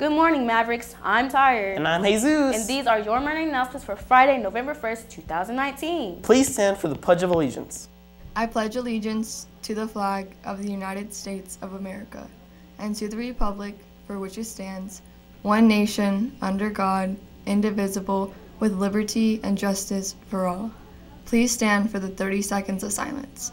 Good morning, Mavericks. I'm tired. And I'm Jesus. And these are your morning announcements for Friday, November 1st, 2019. Please stand for the Pledge of Allegiance. I pledge allegiance to the flag of the United States of America and to the republic for which it stands, one nation, under God, indivisible, with liberty and justice for all. Please stand for the 30 seconds of silence.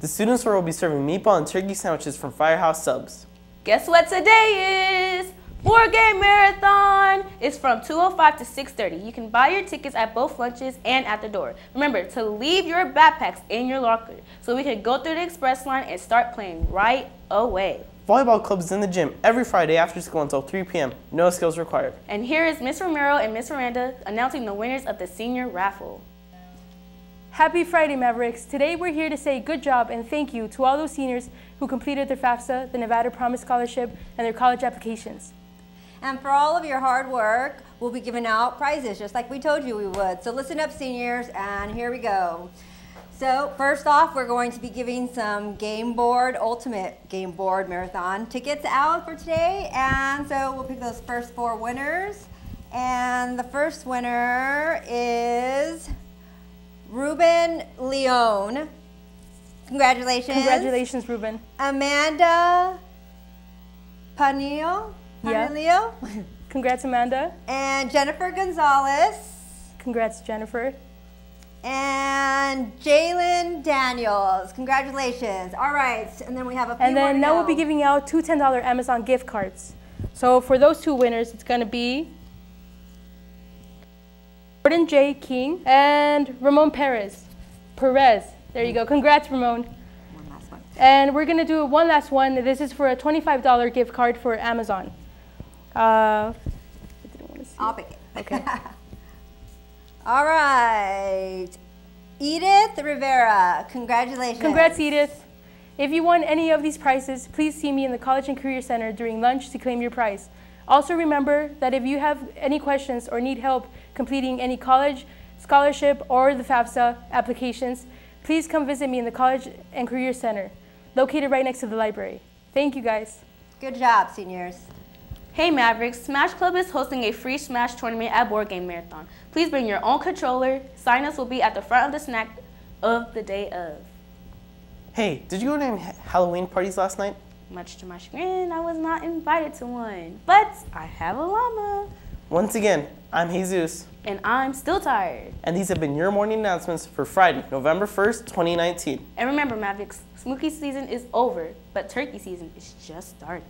The students will be serving meatball and turkey sandwiches from Firehouse Subs. Guess what today is? Board Game Marathon! It's from 2.05 to 6.30. You can buy your tickets at both lunches and at the door. Remember to leave your backpacks in your locker so we can go through the express line and start playing right away. Volleyball club is in the gym every Friday after school until 3 p.m. No skills required. And here is Miss Romero and Miss Miranda announcing the winners of the senior raffle. Happy Friday, Mavericks. Today we're here to say good job and thank you to all those seniors who completed their FAFSA, the Nevada Promise Scholarship, and their college applications. And for all of your hard work, we'll be giving out prizes just like we told you we would. So listen up, seniors, and here we go. So first off, we're going to be giving some Game Board Ultimate Game Board Marathon tickets out for today. And so we'll pick those first four winners. And the first winner is Ruben Leone. Congratulations. Congratulations, Ruben. Amanda Panillo. Yeah. Panillo. Congrats, Amanda. And Jennifer Gonzalez. Congrats, Jennifer. And Jalen Daniels. Congratulations. All right. And then we have a few And then now go. we'll be giving out two $10 Amazon gift cards. So for those two winners, it's going to be Jordan J. King and Ramon Perez. Perez. There you go. Congrats, Ramon. One last one. And we're going to do one last one. This is for a $25 gift card for Amazon. Uh, I didn't want to see. I'll pick it. Okay. All right. Edith Rivera. Congratulations. Congrats, Edith. If you won any of these prizes, please see me in the College and Career Center during lunch to claim your prize. Also remember that if you have any questions or need help completing any college, scholarship, or the FAFSA applications, please come visit me in the College and Career Center, located right next to the library. Thank you guys. Good job, seniors. Hey Mavericks, Smash Club is hosting a free Smash tournament at Board Game Marathon. Please bring your own controller. Sign-ups will be at the front of the snack of the day of. Hey, did you go to any Halloween parties last night? Much to my chagrin, I was not invited to one, but I have a llama, Once again, I'm Jesus, and I'm still tired. and these have been your morning announcements for Friday, November 1st, 2019. And remember, Mavericks, spooky season is over, but turkey season is just starting.